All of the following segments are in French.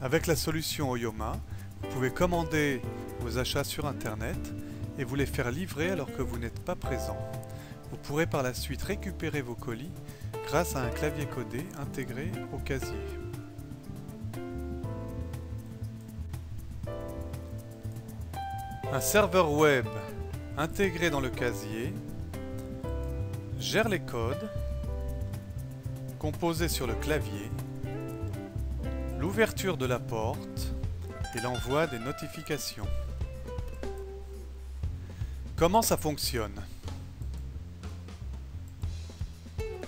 Avec la solution Oyoma, vous pouvez commander vos achats sur Internet et vous les faire livrer alors que vous n'êtes pas présent. Vous pourrez par la suite récupérer vos colis grâce à un clavier codé intégré au casier. Un serveur web intégré dans le casier gère les codes composés sur le clavier, l'ouverture de la porte et l'envoi des notifications. Comment ça fonctionne?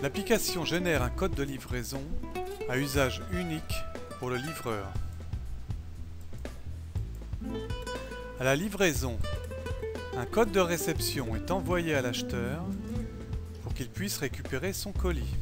L'application génère un code de livraison à usage unique pour le livreur. À la livraison, un code de réception est envoyé à l'acheteur pour qu'il puisse récupérer son colis.